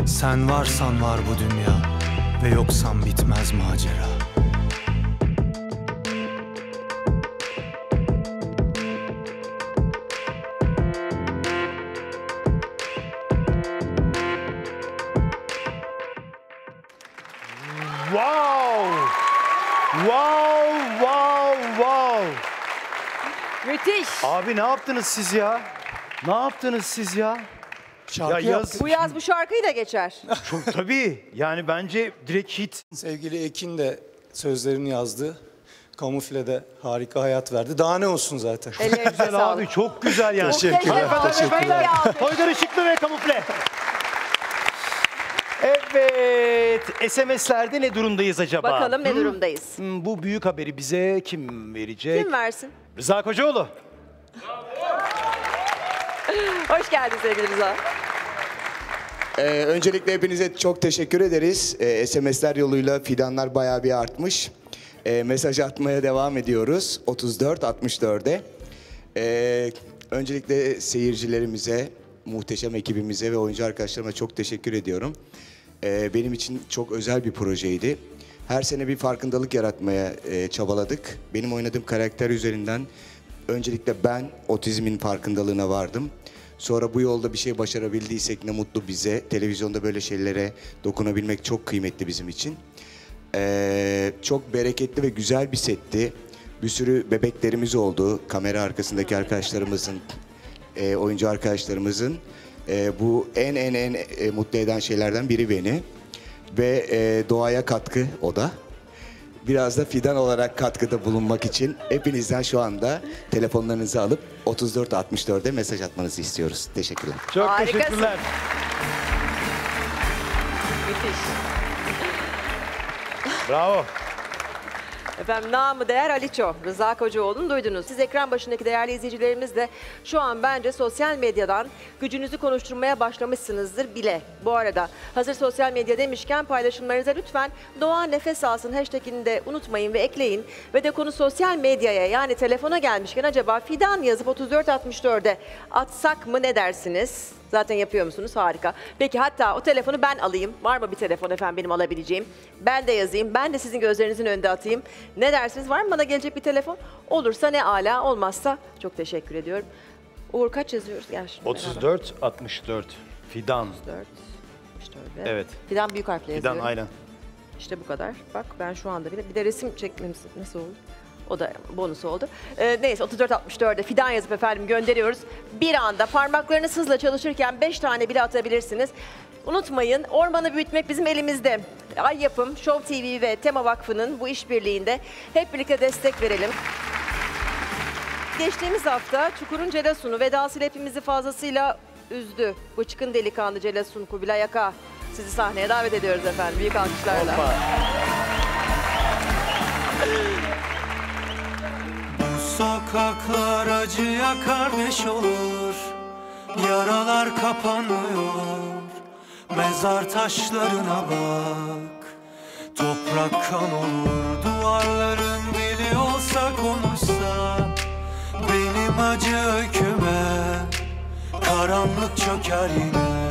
Sen varsan var bu dünya Ve yoksan bitmez macera Wow! Wow, wow, wow! Müthiş. Abi ne yaptınız siz ya? Ne yaptınız siz ya? Ya yaz, Bu yaz bu şarkıyı da geçer. [LAUGHS] çok tabii. Yani bence direkt hit. Sevgili Ekin de sözlerini yazdı. Kamuflede harika hayat verdi. Daha ne olsun zaten. Ellerinize Güzel sağlık. abi çok güzel yani. Teşekkürler, Hanımefendi, teşekkürler. beyefendi, Haydar Işıklı ve kamufle. Evet, SMS'lerde ne durumdayız acaba? Bakalım ne durumdayız. hmm, bu büyük haberi bize kim verecek? Kim versin? Rıza Kocaoğlu. [LAUGHS] Hoş geldin sevgili Rıza. Ee, öncelikle hepinize çok teşekkür ederiz. Ee, SMS'ler yoluyla fidanlar bayağı bir artmış. Ee, mesaj atmaya devam ediyoruz 34-64'e. Ee, öncelikle seyircilerimize, muhteşem ekibimize ve oyuncu arkadaşlarıma çok teşekkür ediyorum. Ee, benim için çok özel bir projeydi. Her sene bir farkındalık yaratmaya e, çabaladık. Benim oynadığım karakter üzerinden öncelikle ben otizmin farkındalığına vardım. Sonra bu yolda bir şey başarabildiysek ne mutlu bize. Televizyonda böyle şeylere dokunabilmek çok kıymetli bizim için. Ee, çok bereketli ve güzel bir setti. Bir sürü bebeklerimiz oldu. Kamera arkasındaki arkadaşlarımızın, e, oyuncu arkadaşlarımızın. E, bu en en en e, mutlu eden şeylerden biri beni. Ve e, doğaya katkı o da. Biraz da fidan olarak katkıda bulunmak için hepinizden şu anda telefonlarınızı alıp 3464'e mesaj atmanızı istiyoruz. Teşekkürler. Çok Harikasın. teşekkürler. Müthiş. Bravo. Efendim namı değer Aliço, Rıza Kocaoğlu'nu duydunuz. Siz ekran başındaki değerli izleyicilerimiz de şu an bence sosyal medyadan gücünüzü konuşturmaya başlamışsınızdır bile. Bu arada hazır sosyal medya demişken paylaşımlarınıza lütfen Doğa Nefes Alsın hashtagini de unutmayın ve ekleyin. Ve de konu sosyal medyaya yani telefona gelmişken acaba fidan yazıp 3464'e atsak mı ne dersiniz? Zaten yapıyor musunuz? Harika. Peki hatta o telefonu ben alayım. Var mı bir telefon efendim benim alabileceğim? Ben de yazayım. Ben de sizin gözlerinizin önünde atayım. Ne dersiniz? Var mı bana gelecek bir telefon? Olursa ne ala, olmazsa çok teşekkür ediyorum. Uğur kaç yazıyoruz? Gel şimdi. 34 64 Fidan. 34 64'e. Evet. Fidan büyük harfle yazıyorum. Fidan aynen. İşte bu kadar. Bak ben şu anda bile bir de resim çekmemiz nasıl oldu? O da bonus oldu. Ee, neyse 34-64'e fidan yazıp efendim gönderiyoruz. Bir anda parmaklarınız hızla çalışırken 5 tane bile atabilirsiniz. Unutmayın ormanı büyütmek bizim elimizde. Ay Yapım, Show TV ve Tema Vakfı'nın bu işbirliğinde hep birlikte destek verelim. Geçtiğimiz hafta Çukur'un Celasun'u vedasıyla hepimizi fazlasıyla üzdü. Bıçkın delikanlı Celasun Kubilay Aka. Sizi sahneye davet ediyoruz efendim. Büyük alkışlarla. Bu sokaklar acıya kardeş olur. Yaralar kapanmıyor Mezar taşlarına bak. Toprak kan olur Duvarların dili olsa konuşsa. Benim acı öyküme Karanlık çöker yine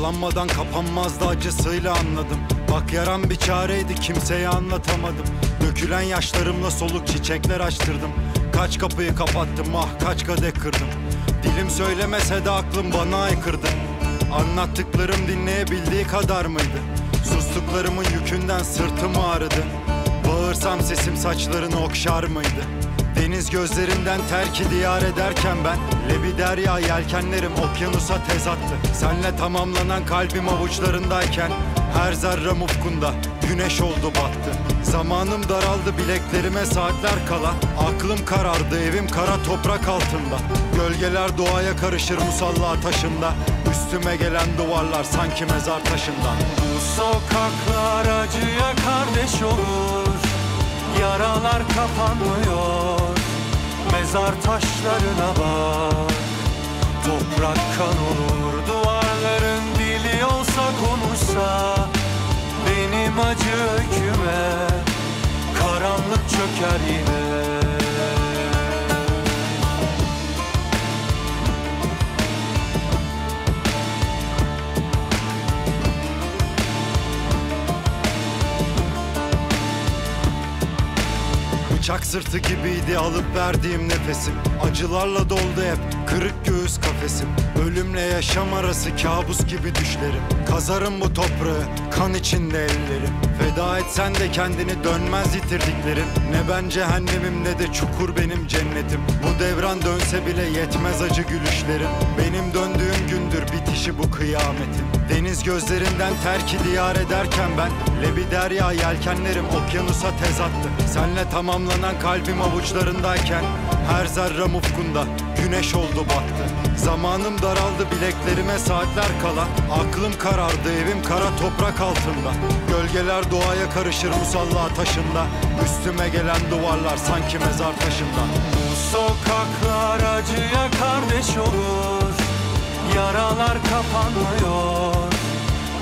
Dağlanmadan kapanmazdı acısıyla anladım. Bak yaram bir çareydi kimseye anlatamadım. Dökülen yaşlarımla soluk çiçekler açtırdım. Kaç kapıyı kapattım ah kaç kadeh kırdım. Dilim söylemese de aklım bana aykırdı. Anlattıklarım dinleyebildiği kadar mıydı? Sustuklarımın yükünden sırtım ağrıdı. Bağırsam sesim saçlarını okşar mıydı? Deniz gözlerinden terki diyar ederken ben Lebi derya yelkenlerim okyanusa tez attı. Senle tamamlanan kalbim avuçlarındayken Her zerrem ufkunda güneş oldu battı Zamanım daraldı bileklerime saatler kala. Aklım karardı evim kara toprak altında. Gölgeler doğaya karışır musalla taşında. Üstüme gelen duvarlar sanki mezar taşından Bu sokaklar acıya kardeş olur. Yaralar kapanmıyor Mezar taşlarına bak. Toprak kan olur Duvarların dili olsa konuşsa. Benim acı öyküme Karanlık çöker yine Bıçak sırtı gibiydi alıp verdiğim nefesim. Acılarla doldu hep kırık göğüs kafesim. Ölümle yaşam arası kabus gibi düşlerim. Kazarım bu toprağı kan içinde ellerim Feda etsen de kendini dönmez yitirdiklerin Ne ben cehennemim ne de çukur benim cennetim. Bu devran dönse bile yetmez acı gülüşlerim Benim döndüğüm gündür bitişi bu kıyametin. Deniz gözlerinden terki diyar ederken ben Lebi derya yelkenlerim okyanusa tez attı. Senle tamamlanan kalbim avuçlarındayken Her zerrem ufkunda güneş oldu battı Zamanım daraldı bileklerime saatler kala. Aklım karardı evim kara toprak altında. Gölgeler doğaya karışır musalla taşında. Üstüme gelen duvarlar sanki mezar taşında. Bu sokaklar acıya kardeş olur. Yaralar kapanmıyor.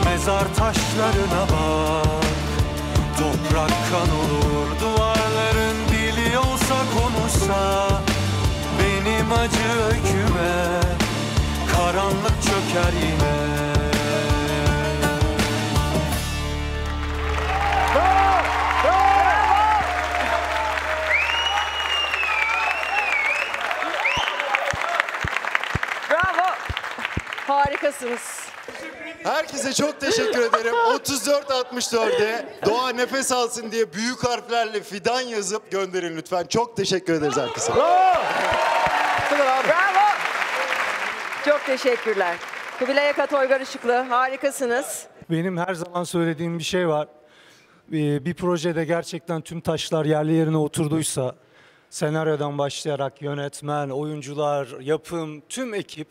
Mezar taşlarına bak. Toprak kan olur Duvarların dili olsa konuşsa acı öyküme Karanlık çöker yine Bravo. Harikasınız. Herkese çok teşekkür ederim. [LAUGHS] 34-64'e Doğa nefes alsın diye büyük harflerle fidan yazıp gönderin lütfen. Çok teşekkür ederiz herkese. Bravo. Çok teşekkürler. Kubilay Aka Toygar Işıklı harikasınız. Benim her zaman söylediğim bir şey var. Ee, Bir projede gerçekten tüm taşlar yerli yerine oturduysa, senaryodan başlayarak yönetmen, oyuncular, yapım, tüm ekip,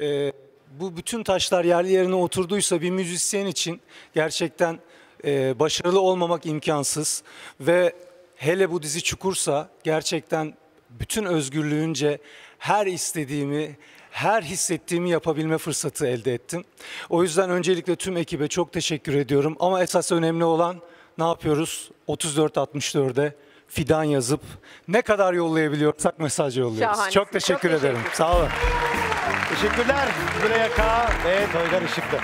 e, bu bütün taşlar yerli yerine oturduysa bir müzisyen için gerçekten e, başarılı olmamak imkansız. Ve hele bu dizi Çukursa gerçekten bütün özgürlüğünce her istediğimi, her hissettiğimi yapabilme fırsatı elde ettim. O yüzden öncelikle tüm ekibe çok teşekkür ediyorum. Ama esas önemli olan ne yapıyoruz? 34-64'e fidan yazıp ne kadar yollayabiliyorsak mesaj yolluyoruz. Şahane. Çok teşekkür Çok ederim. Sağ olun. Teşekkürler Kubilay Aka ve Toygar Işıklı.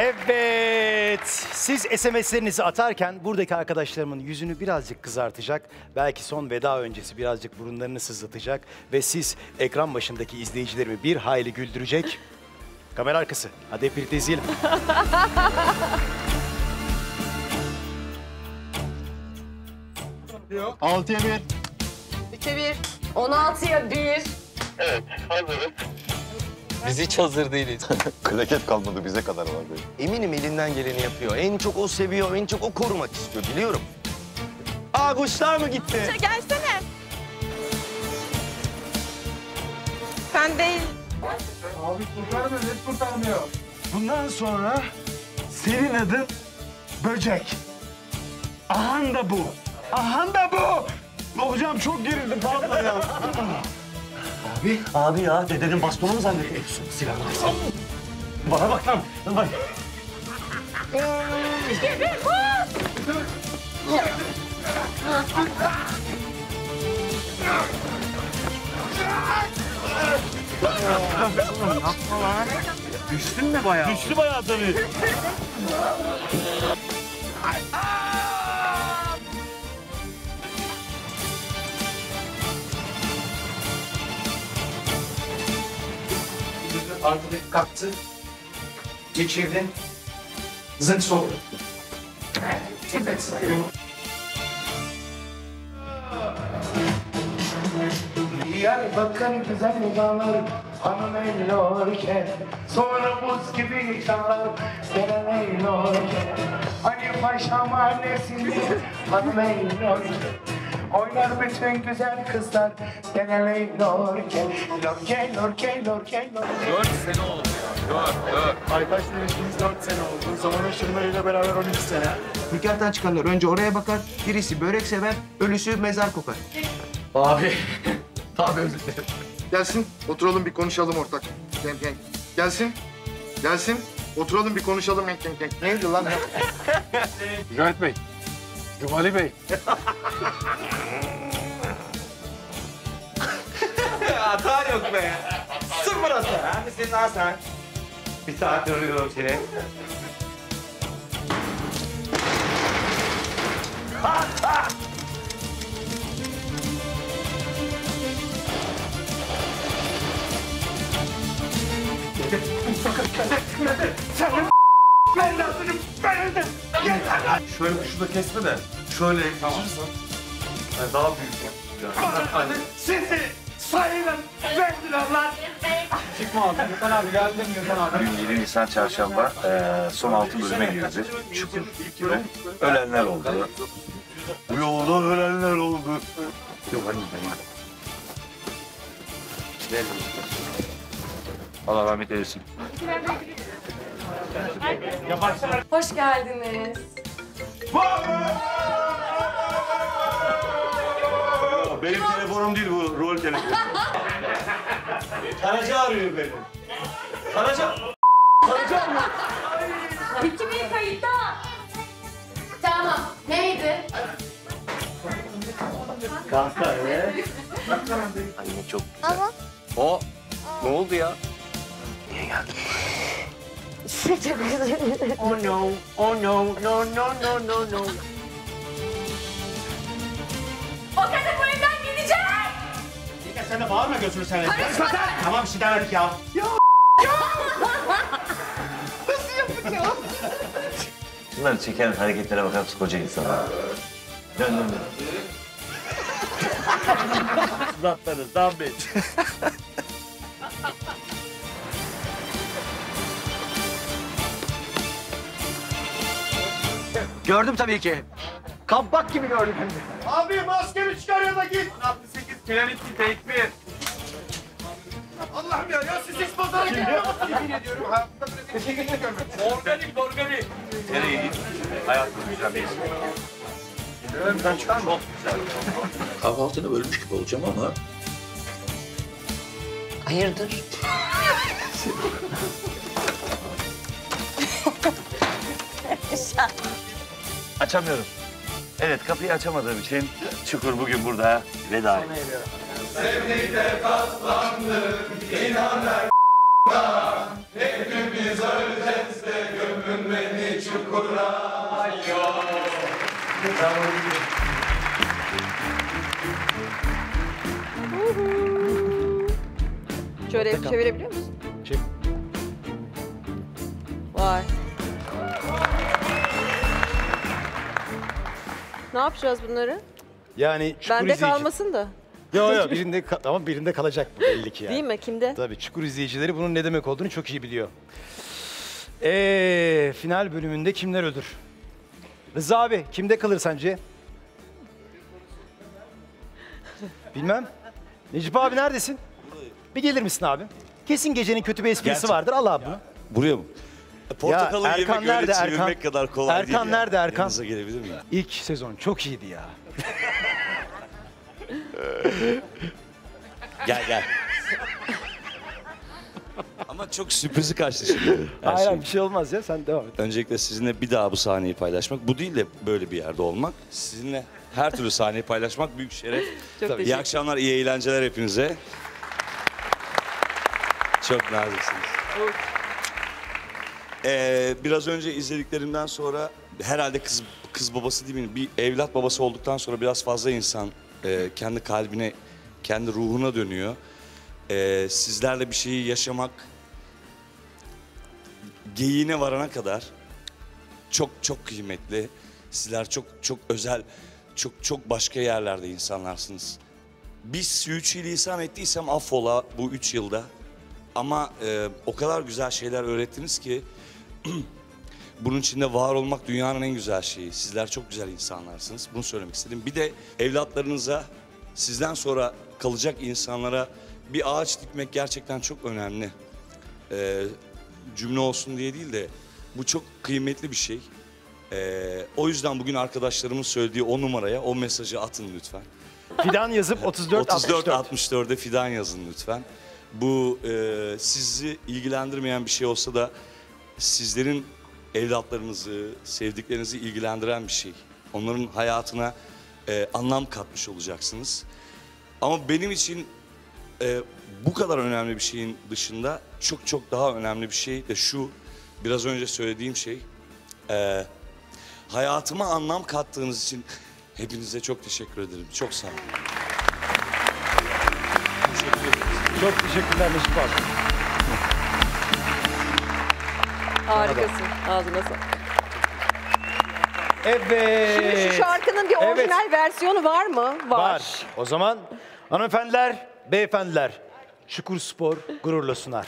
Evet, siz SMS'lerinizi atarken buradaki arkadaşlarımın yüzünü birazcık kızartacak, belki son veda öncesi birazcık burunlarını sızlatacak ve siz ekran başındaki izleyicilerimi bir hayli güldürecek. [LAUGHS] Kamera arkası, hadi hep birlikte izleyelim. 6'ya 1. 3'e 1. 16'ya 1. Evet, hazırız. Biz hiç hazır değiliz. [LAUGHS] Klaket kalmadı bize kadar var böyle. Eminim elinden geleni yapıyor. En çok o seviyor, en çok o korumak istiyor biliyorum. Aa kuşlar mı gitti? Gelsene. Sen değil. Abi kurtarmıyor, net kurtarmıyor. Bundan sonra senin adın Böcek. Ahan da bu. Ahan da bu. Hocam çok gerildim vallahi ya. Abi, abi ya dedenin bastonu mu zannediyorsun? Silahını alsana. Bana bak lan. Bak. Yapma lan. Düştün mü bayağı? Düştü bayağı tabii. Arkadaki kalktı. Geçirdin. Zınk soğudu. Evet. Diyarbakır güzel dağlar Hanım eylorken Sonra buz gibi nişanlar Deren eylorken Hani paşa mahallesinde Hanım eylorken Oynar bütün güzel kızlar Deren eylorken Lorken lorken lorken lorken 4 sene oldu ya. 4, 4. Aytaş ilişkimiz 4 sene oldu. Zaman ışınlarıyla beraber 12 sene. Nikahtan çıkanlar önce oraya bakar. Birisi börek sever, ölüsü mezar kokar. Abi. [LAUGHS] Abi özür dilerim. Gelsin, oturalım bir konuşalım ortak. Gel, gel. Gelsin, gelsin. Oturalım bir konuşalım. Gel, gel, gel. Neydi lan? Mücahit Bey. Cumali Bey. Hata yok be. Sıfır hata. Abi senin hatan. Bir saattir arıyorum seni. Sen senin evladını ben de. Yeter lan. Şöyle şurada kesme de şöyle yaklaşırsan yani daha büyük. Bana sizi sayıyla verdiler lan. Çıkma abi. Gökhan abi geldim Gökhan abi. Bugün 7 Nisan çarşamba eee, son 6 bölüme girdi. Çukur ve ölenler oldu. Bu yolda ölenler oldu. Yok hani ben. Allah rahmet eylesin. Hoş geldiniz. Benim telefonum değil bu, rol telefonu. Karaca arıyor beni. Karaca. Karaca mı? Bitti mi kayıtta? Tamam. Neydi? Kanka evet. Anne çok Ama. O ne oldu ya? [LAUGHS] oh no. Oh no. No no no no no. O kadın bu evden gidecek. Dikkat sen de bağırma gözünü seveyim. Karışma sen. Tamam bir şey demedik ya. Ya. [LAUGHS] Nasıl yapacağım? Şunları çeken hareketlere bakar koca insana? Dön dön dön. [LAUGHS] Suratları zahmet. Gördüm tabii ki. Kabak gibi gördüm hem de. Abi maskeni çıkar ya da git. 68 planet take bir. Allah'ım ya, ya siz hiç pazara gelmiyorsunuz. Yemin ediyorum hayatımda böyle bir şey görmedim. Organik, organik. Nereye git? Hayatım güzel değil. Buradan çıkar mı? Kahvaltını bölmüş gibi olacağım ama... Hayırdır? [LAUGHS] [LAUGHS] Açamıyorum. Evet kapıyı açamadığım için Çukur bugün burada veda ediyor. Sevdikte katlandık, inan ver Hepimiz öleceğiz de gömün beni çukura Yok. Şöyle çevirebiliyor musun? Ne yapacağız bunları? Yani çukur Bende izleyici. kalmasın da. Yok yok [LAUGHS] birinde ama birinde kalacak bu belli ki yani. Değil mi? Kimde? Tabii çukur izleyicileri bunun ne demek olduğunu çok iyi biliyor. Ee, final bölümünde kimler ölür? Rıza abi kimde kalır sence? Bilmem. Necip abi neredesin? Bir gelir misin abi? Kesin gecenin kötü bir esprisi Gerçekten. vardır. Al abi bunu. Buraya mı? Portakalı Ya, yemek Erkan öyle nerede, çevirmek Erkan? kadar kolay değil Erkan ya. nerede, Erkan? Yanınıza gelebilir miyim? İlk sezon çok iyiydi ya. [LAUGHS] Gel gel. Ama çok sürprizi kaçtı şimdi. Her Hayır şey. bir şey olmaz ya sen devam et. Öncelikle sizinle bir daha bu sahneyi paylaşmak. Bu değil de böyle bir yerde olmak. Sizinle her türlü sahneyi paylaşmak büyük şeref. Çok Tabii. İyi akşamlar, iyi eğlenceler hepinize. Çok naziksiniz. Ee, biraz önce izlediklerimden sonra herhalde kız kız babası değil mi? Bir evlat babası olduktan sonra biraz fazla insan e, kendi kalbine, kendi ruhuna dönüyor. Ee, sizlerle bir şeyi yaşamak geyiğine varana kadar çok çok kıymetli. Sizler çok çok özel, çok çok başka yerlerde insanlarsınız. Bir sürçülisan ettiysem affola bu üç yılda. Ama e, o kadar güzel şeyler öğrettiniz ki [CLEARS THROAT] bunun içinde var olmak dünyanın en güzel şeyi. Sizler çok güzel insanlarsınız. Bunu söylemek istedim. Bir de evlatlarınıza, sizden sonra kalacak insanlara bir ağaç dikmek gerçekten çok önemli. E, cümle olsun diye değil de bu çok kıymetli bir şey. E, o yüzden bugün arkadaşlarımın söylediği o numaraya o mesajı atın lütfen. Fidan yazıp 34 34 64. 64'e fidan yazın lütfen. Bu e, sizi ilgilendirmeyen bir şey olsa da sizlerin evlatlarınızı, sevdiklerinizi ilgilendiren bir şey. Onların hayatına e, anlam katmış olacaksınız. Ama benim için e, bu kadar önemli bir şeyin dışında çok çok daha önemli bir şey de şu. Biraz önce söylediğim şey. E, hayatıma anlam kattığınız için hepinize çok teşekkür ederim. Çok sağ olun. Çok teşekkürler Necip abi. Harikasın. Ağzına sağlık. Evet. Şimdi şu şarkının bir Evet. orijinal versiyonu var mı? Var. O zaman hanımefendiler, beyefendiler, Çukur Spor gururla sunar.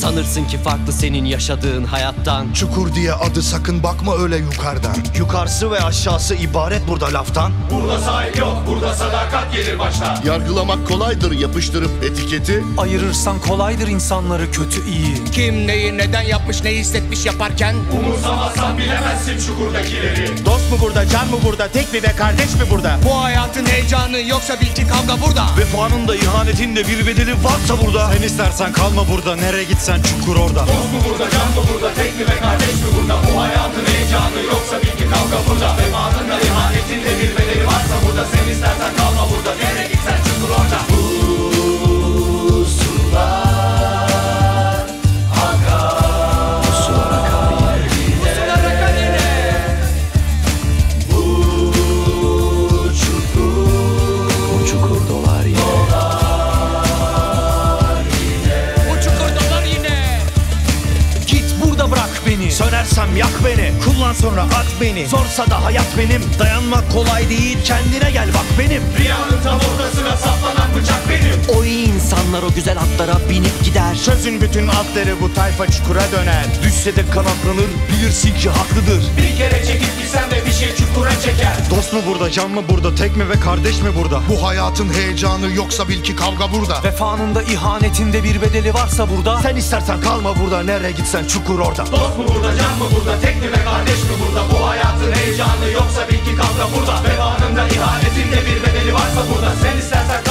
Sanırsın ki farklı senin yaşadığın hayattan Çukur diye adı sakın bakma öyle yukarıdan. Yukarısı ve aşağısı ibaret burada laftan. Burada sahip yok, burada sadakat gelir başta. Yargılamak kolaydır yapıştırıp etiketi. Ayırırsan kolaydır insanları kötü iyi. Kim neyi neden yapmış ne hissetmiş yaparken Umursamazsan bilemezsin çukurdakileri. Dost mu burada, can mı burada, tek mi ve kardeş mi burada? Bu hayatın heyecanı yoksa bil ki kavga burada Vefanın da ihanetin de bir bedeli varsa burada. Sen istersen kalma burada nereye gitsen çukur orada Dost mu burada, can mı burada, tek mi ve kardeş mi burada? Bu hayatın heyecanı yoksa bil ki kavga burada. Vefanın da ihanetin de bir bedeli varsa burada. Sen istersen kalma Sönersem yak beni, kullan sonra at beni. Zorsa da hayat benim, dayanmak kolay değil. Kendine gel bak benim. Rüyanın tam ortasına saplanan bıçak benim. O iyi insanlar o güzel atlara binip gider Çözün bütün atları bu tayfa çukura döner. Düşse de kanatlanır, bilirsin ki haklıdır. Bir kere çekip gitsem de bir şey çukura çeker. Dost mu burada can mı burada tek mi ve kardeş mi burada Bu hayatın heyecanı yoksa bil ki kavga burada. Vefanın da ihanetin de bir bedeli varsa burada. Sen istersen kalma burada, nereye gitsen çukur orada. Dost mu burada, can mı burada, tek mi ve kardeş mi burada? Bu hayatın heyecanı yoksa bil ki kavga burada. Vefanın da ihanetin de bir bedeli varsa burada. Sen istersen